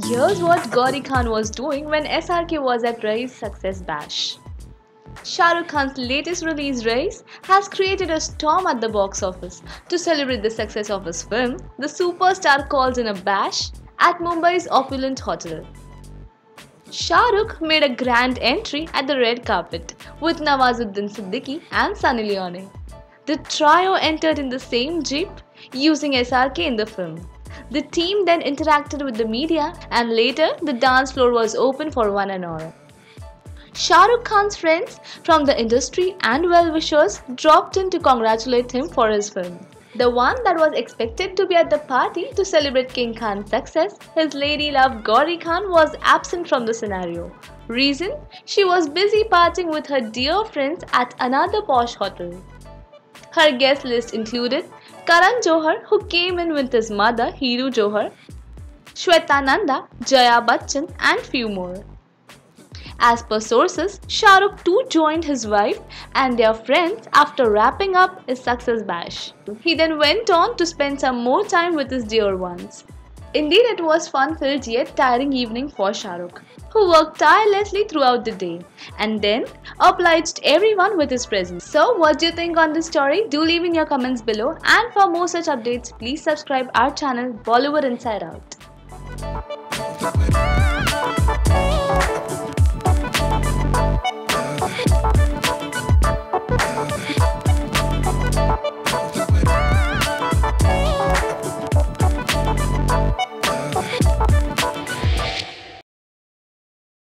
Here's what Gauri Khan was doing when SRK was at Raees Success Bash. Shah Rukh Khan's latest release, Raees, has created a storm at the box office. To celebrate the success of his film, the superstar calls in a bash at Mumbai's opulent hotel. Shah Rukh made a grand entry at the red carpet with Nawazuddin Siddiqui and Sunny Leone. The trio entered in the same jeep using SRK in the film. The team then interacted with the media and later the dance floor was open for one and all. Shah Rukh Khan's friends from the industry and well-wishers dropped in to congratulate him for his film. The one that was expected to be at the party to celebrate King Khan's success, his lady love Gauri Khan was absent from the scenario. Reason? She was busy partying with her dear friends at another posh hotel. Her guest list included Karan Johar, who came in with his mother, Hiroo Johar, Shweta Nanda, Jaya Bachchan, and few more. As per sources, Shah Rukh too joined his wife and their friends after wrapping up his success bash. He then went on to spend some more time with his dear ones. Indeed, it was fun-filled yet tiring evening for Shah Rukh, who worked tirelessly throughout the day and then obliged everyone with his presence. So, what do you think on this story? Do leave in your comments below and for more such updates, please subscribe our channel Bollywood Inside Out.